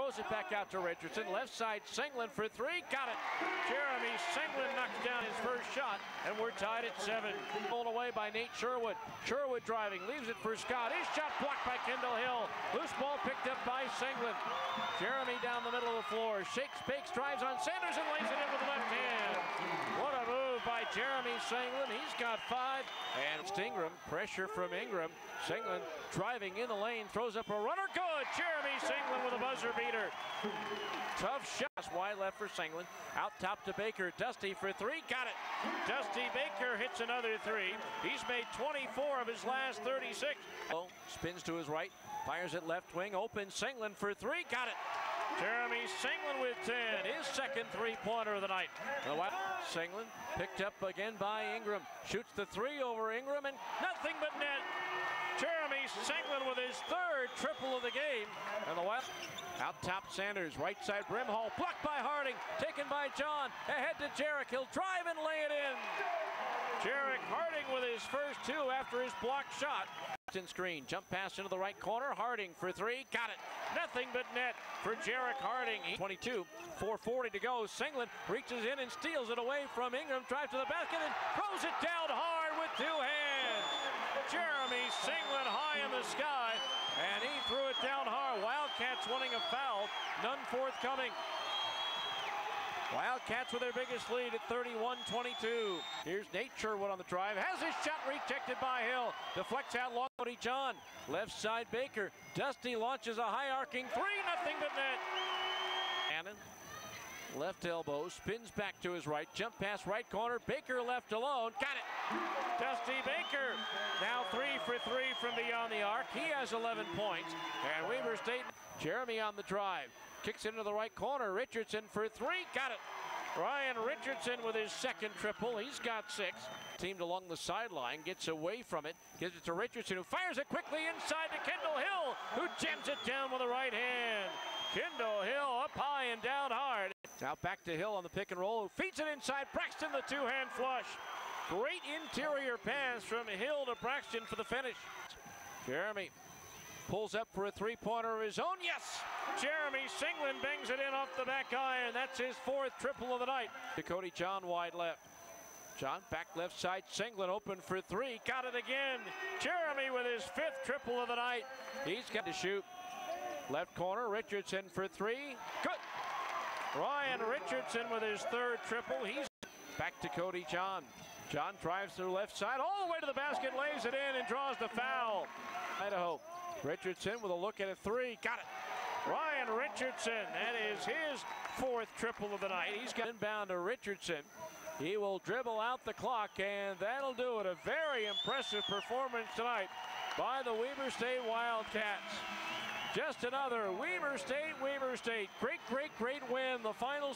throws it back out to Richardson. Left side, Senglin for three. Got it. Jeremy Senglin knocks down his first shot, and we're tied at seven. Pulled away by Nate Sherwood. Sherwood driving, leaves it for Scott. His shot blocked by Kyndahl Hill. Loose ball picked up by Senglin. Jeremy down the middle of the floor. Shakes, bakes, drives on Sanders, and lays it in with the left hand. What a move by Jeremy Senglin. He's got five. And Ingram, pressure from Ingram. Senglin driving in the lane, throws up a runner. Good. Jeremy Senglin with a buzzer beater. Tough shots. Wide left for Senglin. Out top to Baker. Dusty for three. Got it. Dusty Baker hits another three. He's made 24 of his last 36. Oh, spins to his right. Fires it left wing. Open. Senglin for three. Got it. Jeremy Senglin with 10. His second three-pointer of the night. The Senglin picked up again by Ingram. Shoots the three over Ingram and nothing but net. Jeremy Senglin with his third triple of the game. And the Wild out top Sanders. Right side Brimhall. Blocked by Harding. Taken by John. Ahead to Jerrick. He'll drive and lay it in. Jerrick Harding with his first two after his blocked shot. Screen, jump pass into the right corner. Harding for three, got it. Nothing but net for Jerrick Harding. 22, 440 to go. Senglin reaches in and steals it away from Ingram. Drives to the basket and throws it down hard with two hands. Jeremy Senglin high in the sky, and he threw it down hard. Wildcats wanting a foul, none forthcoming. Wildcats with their biggest lead at 31-22. Here's Nate Sherwood on the drive. Has his shot rejected by Hill. Deflects out long. Cody John. Left side Baker. Dusty launches a high arcing three. Nothing but net. Cannon. Left elbow. Spins back to his right. Jump pass right corner. Baker left alone. Got it. Dusty Baker. Now three for three from beyond the arc. He has 11 points. And Weber State. Jeremy on the drive. Kicks into the right corner. Richardson for three. Got it. Ryan Richardson with his second triple. He's got six. Teamed along the sideline. Gets away from it. Gives it to Richardson who fires it quickly inside to Kyndahl Hill who jams it down with the right hand. Kyndahl Hill up high and down hard. Now back to Hill on the pick and roll. Who feeds it inside. Braxton the two-hand flush. Great interior pass from Hill to Braxton for the finish. Jeremy pulls up for a three-pointer of his own. Yes! Jeremy Senglin bangs it in off the back iron. That's his fourth triple of the night. To Cody John wide left. John back left side. Senglin open for three. Got it again. Jeremy with his fifth triple of the night. He's got to shoot. Left corner. Richardson for three. Good. Ryan Richardson with his third triple. He's back to Cody John. John drives to the left side all the way to the basket, lays it in, and draws the foul. Idaho. Richardson with a look at a three. Got it. Ryan Richardson. That is his fourth triple of the night. He's got inbound to Richardson. He will dribble out the clock, and that'll do it. A very impressive performance tonight by the Weber State Wildcats. Just another Weber State, Weber State. Great, great, great win. The final.